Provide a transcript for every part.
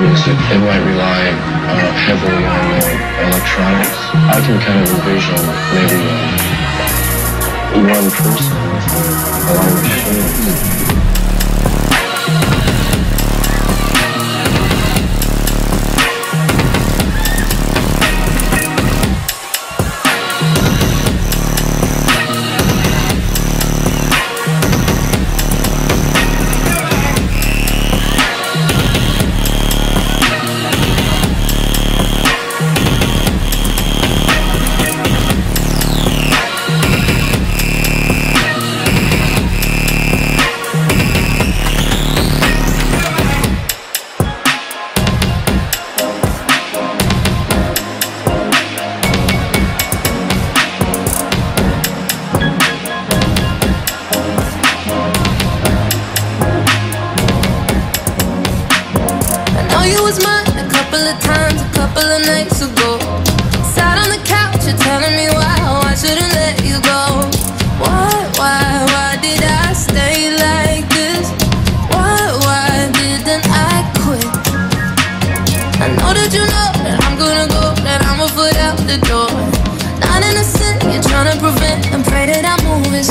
music. It might rely uh, heavily on uh, electronics. I can kind of envision maybe uh, one person with a lot of machines.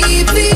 deeply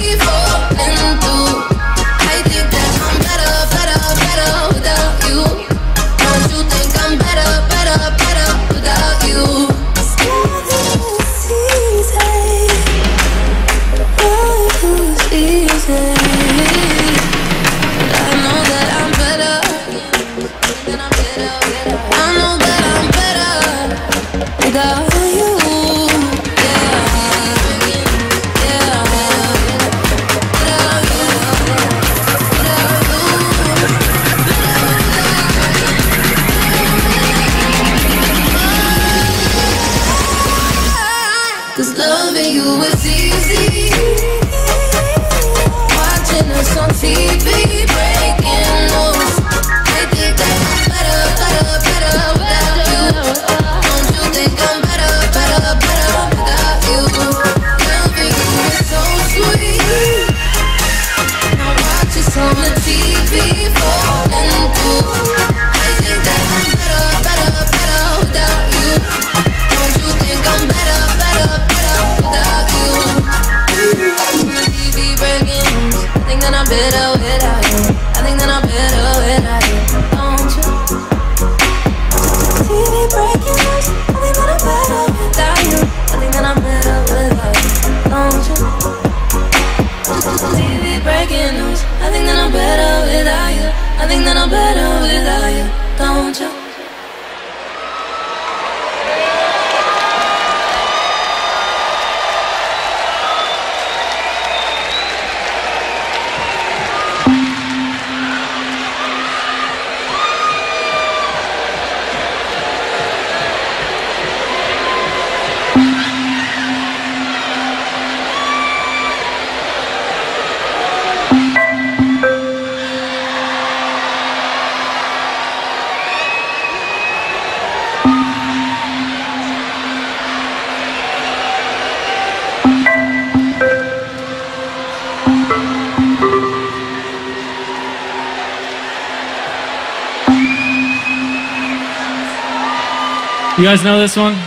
guys know this one?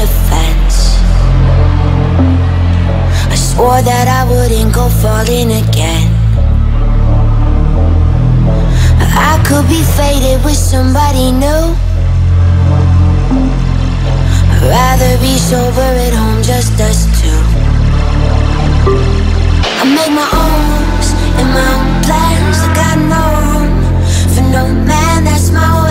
defense. I swore that I wouldn't go falling again. I could be faded with somebody new. I'd rather be sober at home, just us two. I make my own rules and my own plans. I got no room for no man, that's my way.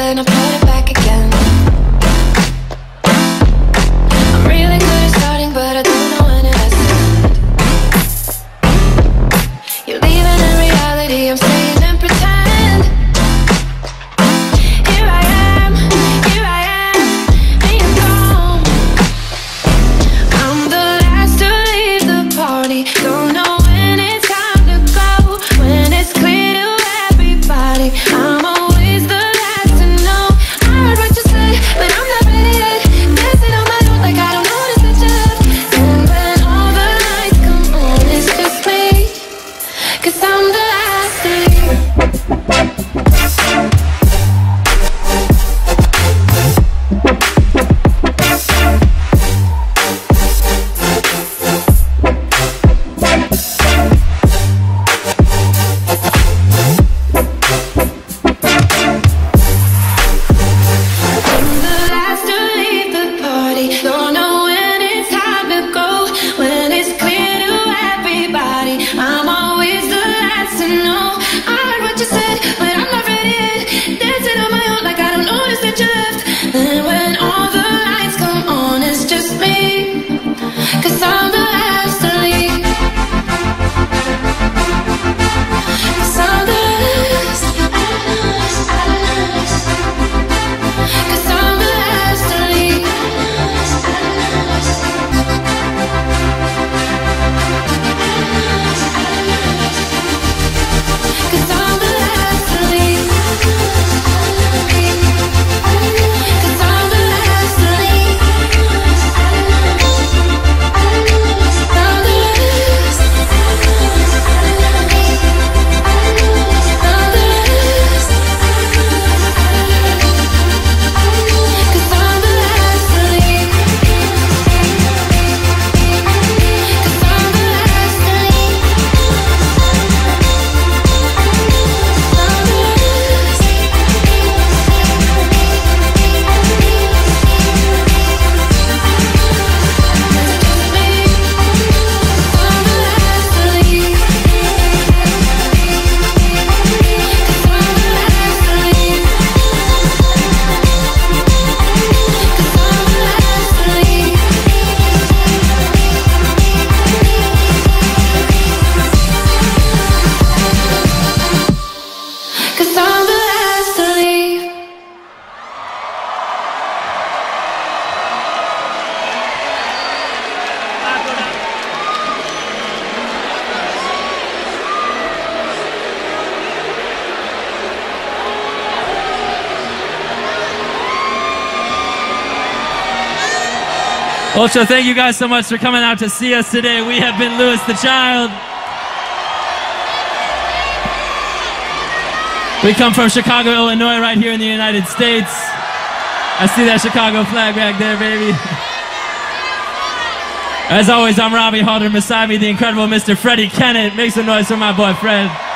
than a Ultra, thank you guys so much for coming out to see us today. We have been Louis the Child. We come from Chicago, Illinois, right here in the United States. I see that Chicago flag back there, baby. As always, I'm Robbie Hauldren. The incredible Mr. Freddy Kennett. Make some noise for my boy Fred.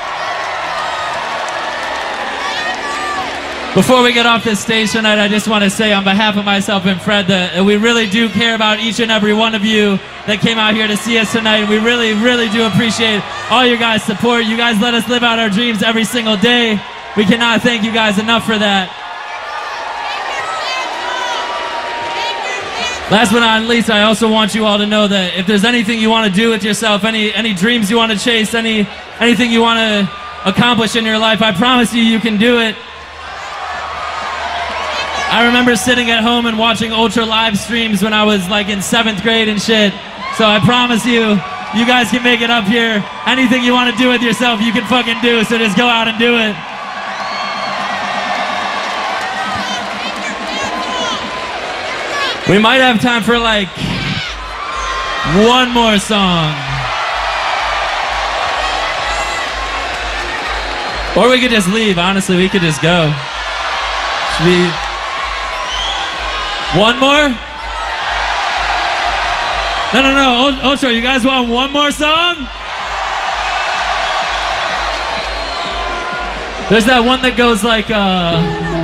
Before we get off this stage tonight, I just want to say on behalf of myself and Fred that we really do care about each and every one of you that came out here to see us tonight. And we really, really do appreciate all your guys' support. You guys let us live out our dreams every single day. We cannot thank you guys enough for that. Last but not least, I also want you all to know that if there's anything you want to do with yourself, any any dreams you want to chase, any anything you want to accomplish in your life, I promise you, you can do it. I remember sitting at home and watching Ultra live streams when I was like in seventh grade and shit. So I promise you, you guys can make it up here. Anything you want to do with yourself, you can fucking do. So just go out and do it. We might have time for like one more song. Or we could just leave. Honestly, we could just go. Should we? One more? No, no, no. Ultra, you guys want one more song? There's that one that goes like, uh.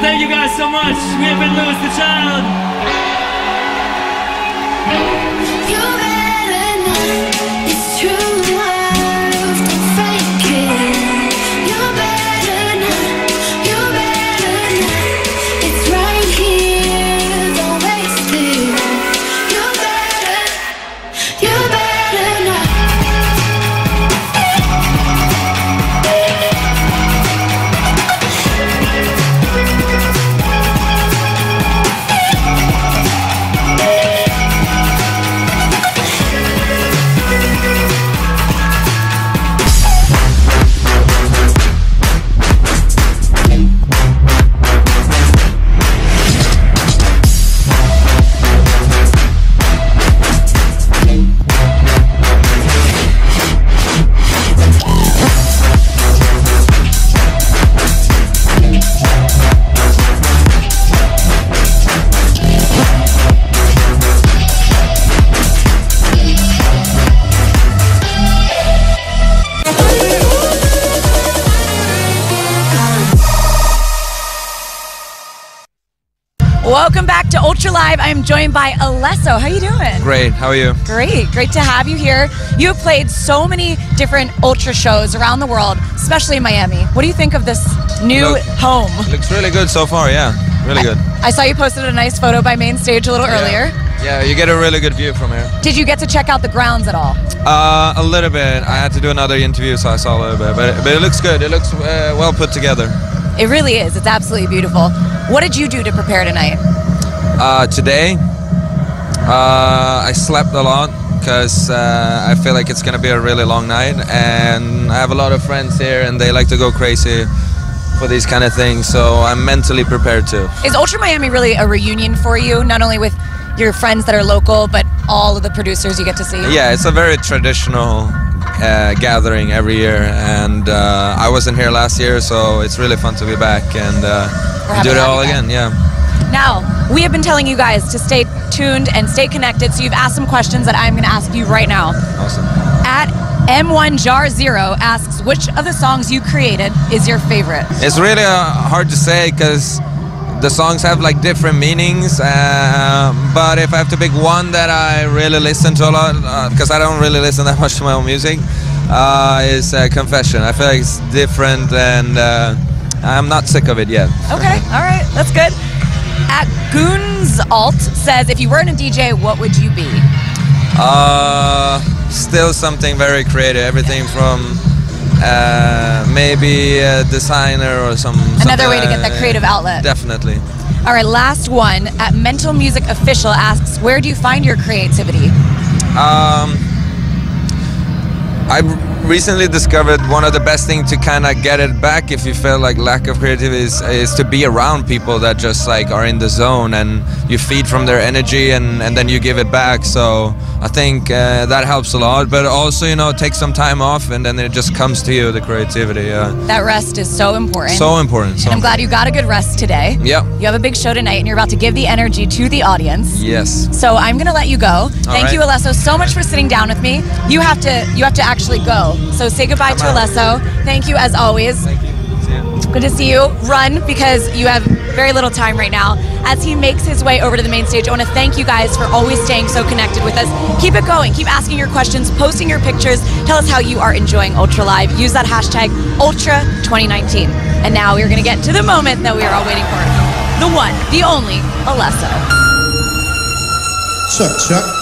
thank you guys so much. We have been Louis the Child. Live. I am joined by Alesso. How you doing? Great. How are you? Great. Great to have you here. You have played so many different Ultra shows around the world, especially in Miami. What do you think of this new Look- home? Looks really good so far. Yeah, really good. I saw you posted a nice photo by main stage a little earlier. Yeah, you get a really good view from here. Did you get to check out the grounds at all? Uh, a little bit. I had to do another interview, so I saw a little bit. But it, but it looks good. It looks uh, well put together. It really is. It's absolutely beautiful. What did you do to prepare tonight? Uh, today, uh, I slept a lot because uh, I feel like it's gonna be a really long night, and I have a lot of friends here, and they like to go crazy for these kind of things. So I'm mentally prepared to. Is Ultra Miami really a reunion for you, not only with your friends that are local, but all of the producers you get to see? Yeah, it's a very traditional uh, gathering every year, and uh, I wasn't here last year, so it's really fun to be back and uh, do it all again. Yeah. Now, we have been telling you guys to stay tuned and stay connected, so you've asked some questions that I'm going to ask you right now. Awesome. At M1Jar0 asks, which of the songs you created is your favorite? It's really uh, hard to say because the songs have like different meanings. Uh, but if I have to pick one that I really listen to a lot, because I don't really listen that much to my own music, uh, is uh, Confession. I feel like it's different and uh, I'm not sick of it yet. Okay, all right, that's good. At Goons Alt says, if you weren't a DJ, what would you be? Uh, still something very creative. Everything from uh, maybe a designer or some. Another way to get that uh, creative outlet. Definitely. All right, last one. At Mental Music Official asks, where do you find your creativity? Um, I recently discovered one of the best things to kind of get it back if you feel like lack of creativity is, is to be around people that just like are in the zone and you feed from their energy and, and then you give it back. So I think uh, that helps a lot. But also, you know, take some time off and then it just comes to you, the creativity. Yeah. That rest is so important. So important. So I'm glad you got a good rest today. Yep. You have a big show tonight and you're about to give the energy to the audience. Yes. So I'm gonna let you go. Thank right. you, Alesso, so much for sitting down with me. You have to you have to actually go. So say goodbye to Come on. Alesso. Thank you as always. Thank you. See you. Good to see you. Run because you have very little time right now. As he makes his way over to the main stage, I want to thank you guys for always staying so connected with us. Keep it going. Keep asking your questions, posting your pictures. Tell us how you are enjoying Ultra Live. Use that hashtag Ultra 2019. And now we're going to get to the moment that we are all waiting for. The one, the only, Alesso. Check, check.